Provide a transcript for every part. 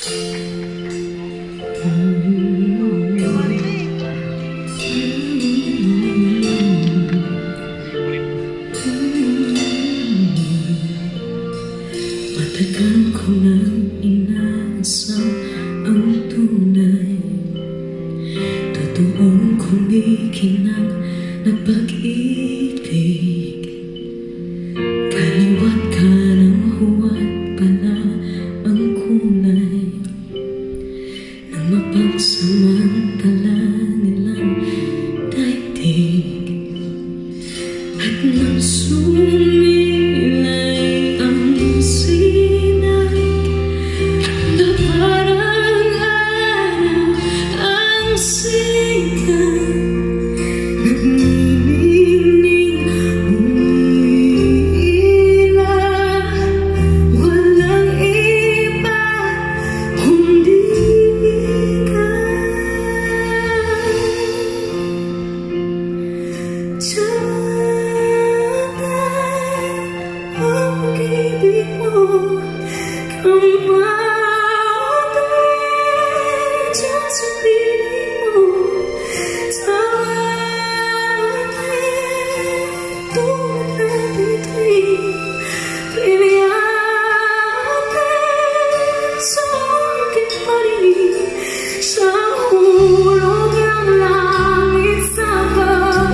Matagal ko nang inaasal ang tunay. Totoo kong di kinag na pag-ibig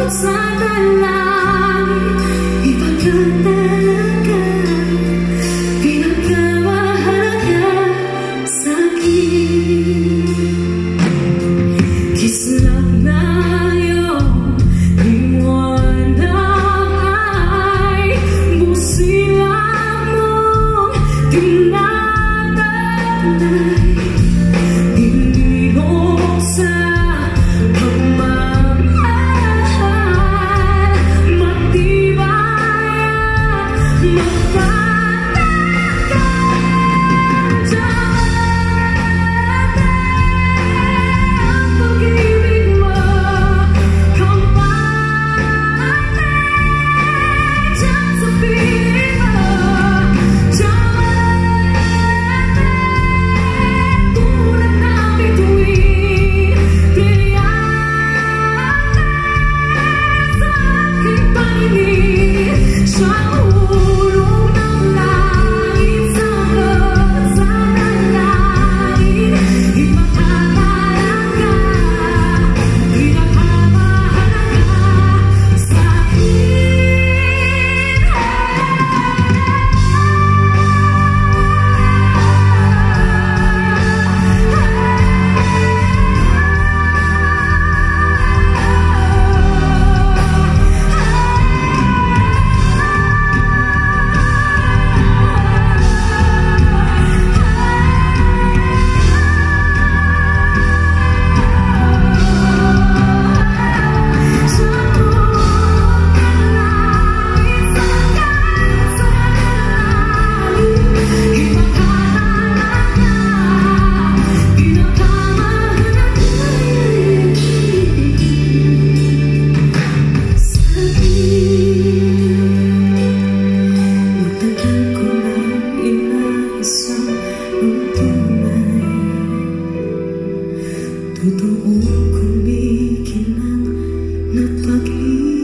Sunday night, if I. Okay.